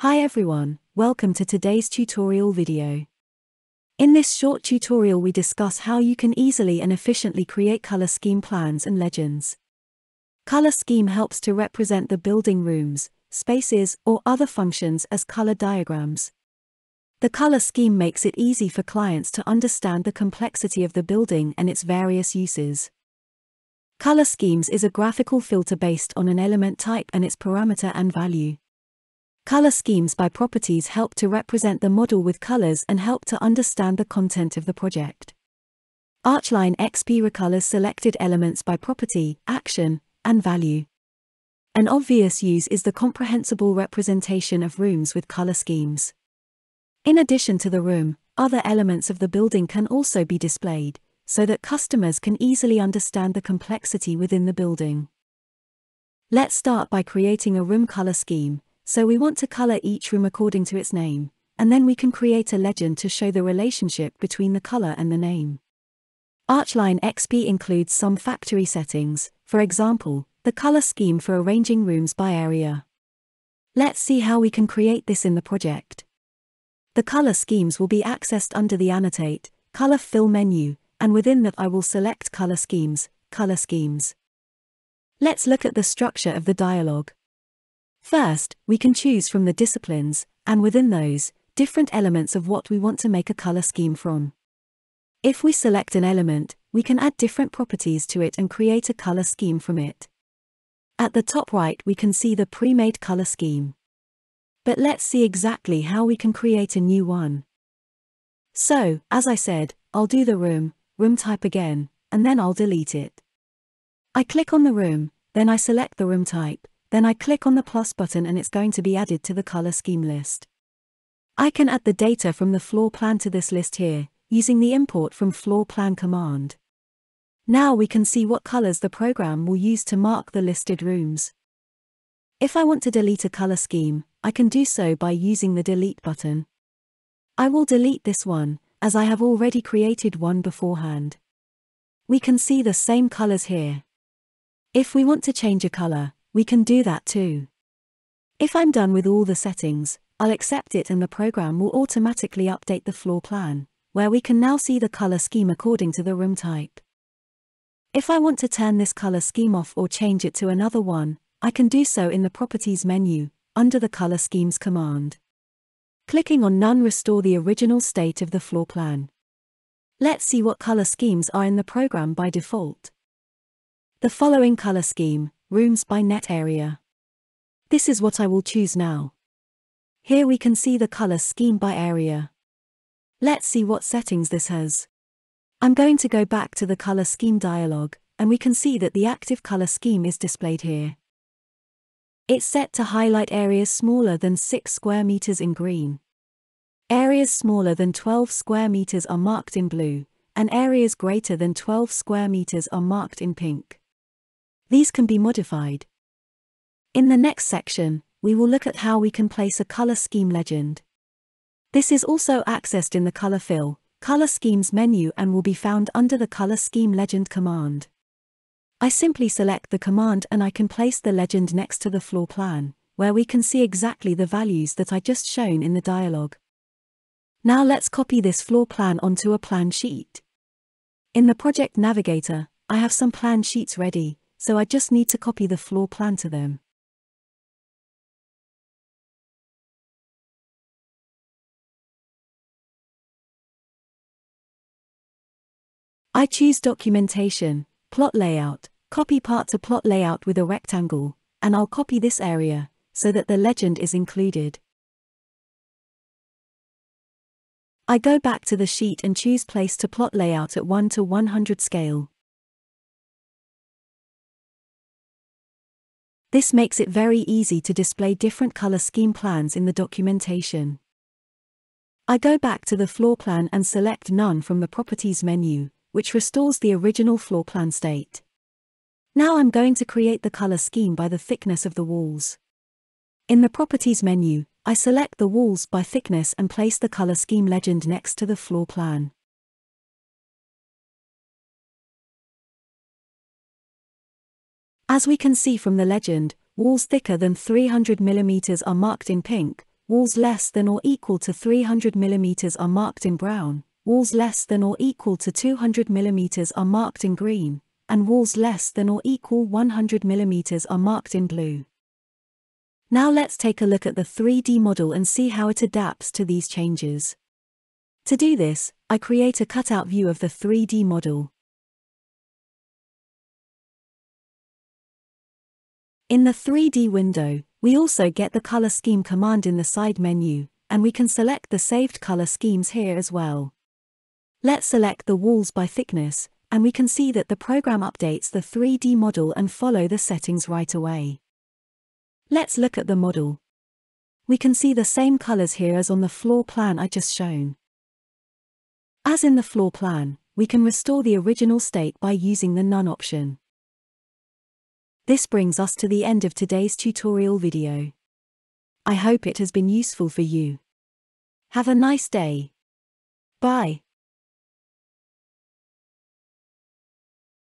Hi everyone, welcome to today's tutorial video. In this short tutorial we discuss how you can easily and efficiently create color scheme plans and legends. Color scheme helps to represent the building rooms, spaces, or other functions as color diagrams. The color scheme makes it easy for clients to understand the complexity of the building and its various uses. Color schemes is a graphical filter based on an element type and its parameter and value. Color schemes by properties help to represent the model with colors and help to understand the content of the project. Archline XP recolors selected elements by property, action, and value. An obvious use is the comprehensible representation of rooms with color schemes. In addition to the room, other elements of the building can also be displayed, so that customers can easily understand the complexity within the building. Let's start by creating a room color scheme, so we want to color each room according to its name, and then we can create a legend to show the relationship between the color and the name. Archline XP includes some factory settings, for example, the color scheme for arranging rooms by area. Let's see how we can create this in the project. The color schemes will be accessed under the Annotate, Color Fill menu, and within that I will select Color Schemes, Color Schemes. Let's look at the structure of the dialog. First, we can choose from the disciplines, and within those, different elements of what we want to make a color scheme from. If we select an element, we can add different properties to it and create a color scheme from it. At the top right we can see the pre-made color scheme. But let's see exactly how we can create a new one. So, as I said, I'll do the room, room type again, and then I'll delete it. I click on the room, then I select the room type, then I click on the plus button and it's going to be added to the color scheme list. I can add the data from the floor plan to this list here, using the import from floor plan command. Now we can see what colors the program will use to mark the listed rooms. If I want to delete a color scheme, I can do so by using the delete button. I will delete this one, as I have already created one beforehand. We can see the same colors here. If we want to change a color, we can do that too. If I'm done with all the settings, I'll accept it and the program will automatically update the floor plan, where we can now see the color scheme according to the room type. If I want to turn this color scheme off or change it to another one, I can do so in the Properties menu, under the Color Schemes command. Clicking on None restore the original state of the floor plan. Let's see what color schemes are in the program by default. The following color scheme, Rooms by net area. This is what I will choose now. Here we can see the color scheme by area. Let's see what settings this has. I'm going to go back to the color scheme dialog, and we can see that the active color scheme is displayed here. It's set to highlight areas smaller than 6 square meters in green. Areas smaller than 12 square meters are marked in blue, and areas greater than 12 square meters are marked in pink. These can be modified. In the next section, we will look at how we can place a color scheme legend. This is also accessed in the Color Fill, Color Schemes menu and will be found under the Color Scheme Legend command. I simply select the command and I can place the legend next to the floor plan, where we can see exactly the values that I just shown in the dialog. Now let's copy this floor plan onto a plan sheet. In the Project Navigator, I have some plan sheets ready, so I just need to copy the floor plan to them. I choose Documentation, Plot Layout, Copy Part to Plot Layout with a rectangle, and I'll copy this area, so that the legend is included. I go back to the sheet and choose Place to Plot Layout at 1 to 100 scale. This makes it very easy to display different color scheme plans in the documentation. I go back to the floor plan and select None from the Properties menu, which restores the original floor plan state. Now I'm going to create the color scheme by the thickness of the walls. In the Properties menu, I select the walls by thickness and place the color scheme legend next to the floor plan. As we can see from the legend, walls thicker than 300 mm are marked in pink, walls less than or equal to 300 mm are marked in brown, walls less than or equal to 200 mm are marked in green, and walls less than or equal 100 mm are marked in blue. Now let's take a look at the 3D model and see how it adapts to these changes. To do this, I create a cutout view of the 3D model. In the 3D window, we also get the color scheme command in the side menu, and we can select the saved color schemes here as well. Let's select the walls by thickness, and we can see that the program updates the 3D model and follow the settings right away. Let's look at the model. We can see the same colors here as on the floor plan I just shown. As in the floor plan, we can restore the original state by using the None option. This brings us to the end of today's tutorial video. I hope it has been useful for you. Have a nice day. Bye.